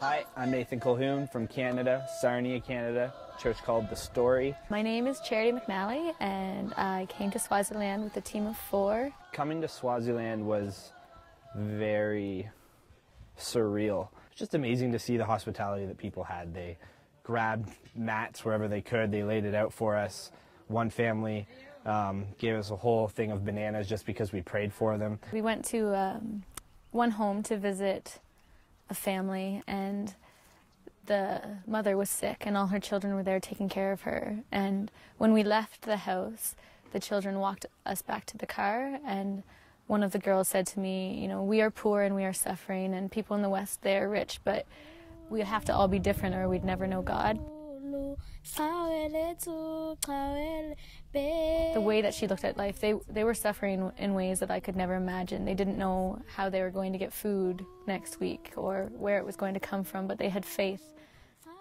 Hi, I'm Nathan Colhoun from Canada, Sarnia, Canada, church called The Story. My name is Charity McNally, and I came to Swaziland with a team of four. Coming to Swaziland was very surreal. It's just amazing to see the hospitality that people had. They grabbed mats wherever they could, they laid it out for us. One family um, gave us a whole thing of bananas just because we prayed for them. We went to um, one home to visit a family, and the mother was sick, and all her children were there taking care of her. And when we left the house, the children walked us back to the car, and one of the girls said to me, You know, we are poor and we are suffering, and people in the West, they are rich, but we have to all be different or we'd never know God. Way that she looked at life, they, they were suffering in ways that I could never imagine. They didn't know how they were going to get food next week or where it was going to come from, but they had faith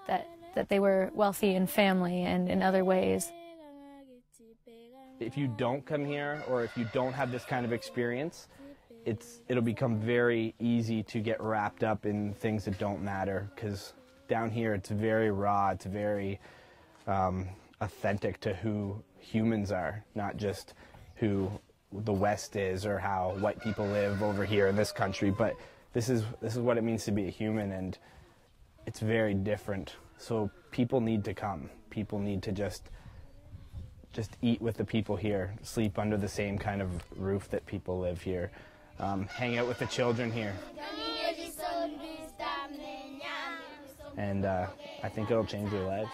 that, that they were wealthy in family and in other ways. If you don't come here or if you don't have this kind of experience, it's, it'll become very easy to get wrapped up in things that don't matter because down here it's very raw, it's very um, authentic to who humans are, not just who the West is or how white people live over here in this country, but this is, this is what it means to be a human and it's very different. So people need to come. People need to just just eat with the people here, sleep under the same kind of roof that people live here, um, hang out with the children here. And uh, I think it'll change their lives.